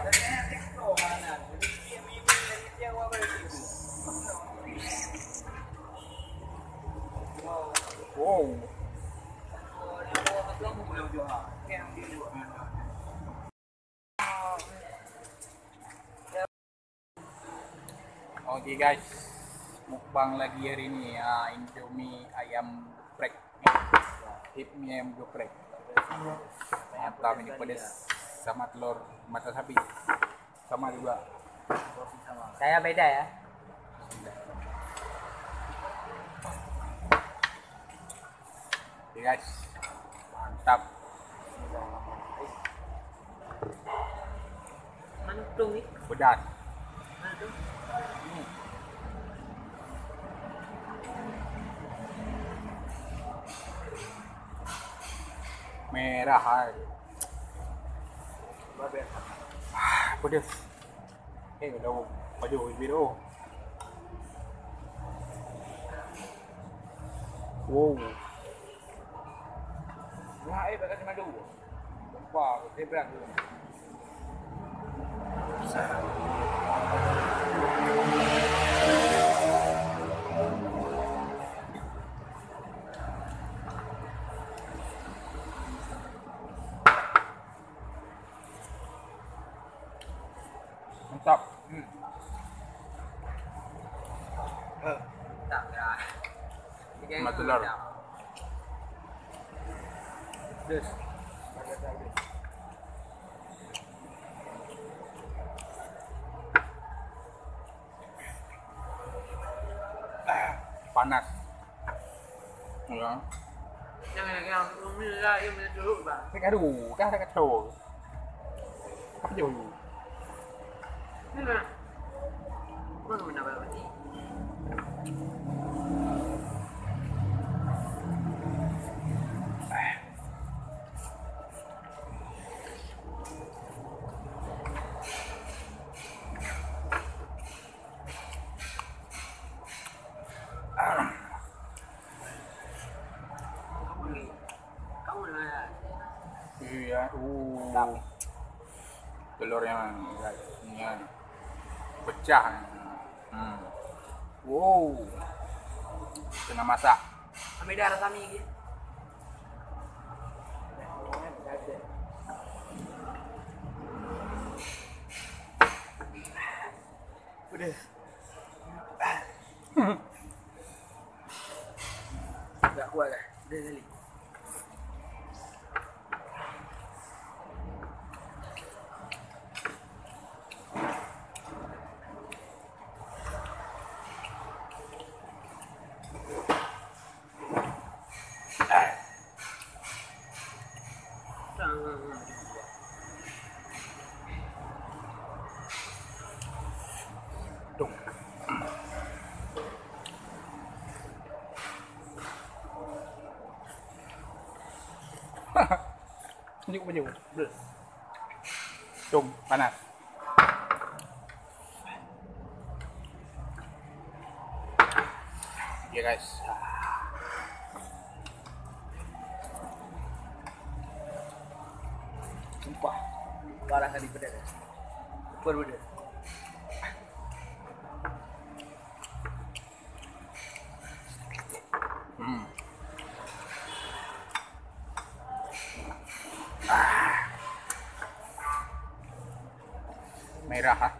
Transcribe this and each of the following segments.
Oke okay guys, mukbang lagi hari ini ya Indomie ayam geprek. Hipmi ayam geprek. Mantap ini pedas sama telur mata sapi. Sama juga. Saya beda ya. Oke guys, mantap. Mantung nih. Pedas. Merah. hai. Apa dia? Eh, kalau maju. Wow. Nah, eh, bakal cuma. Wah, dia berat మతులాడు panas. Ya jangan yang umila yang dulu bang kan aduh kan ada kacau apa jauh ini lah Telurnya kan. pecah. Hmm. Wow. Tengah masak. Ambil darah kami gitu. Udah. Tak kuat lah. Dah kali. đụng nhưng mà nhiều được. Chung bạn nào? Yeah guys. बारह का रिपीटेड है मेरा हाथ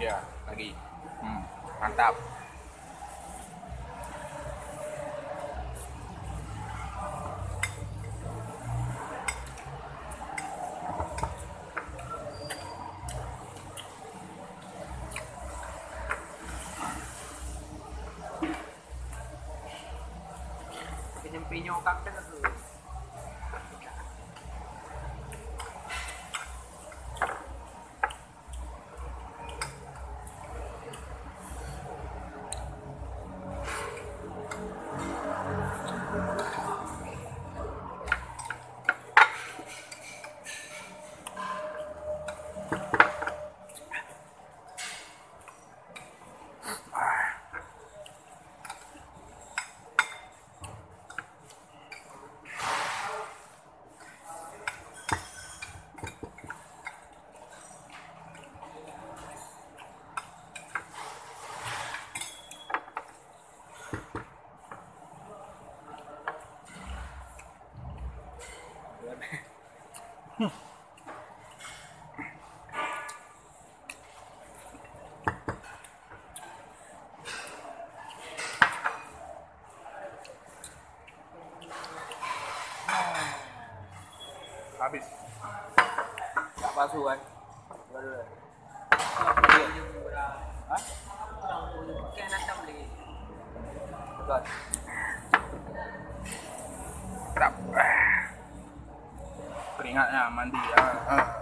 Iya, lagi. Hmm, mantap. pinyo-pinyo kaktek tuh. palsu kan? Kerap Keringatnya mandi. Ah. Uh, uh.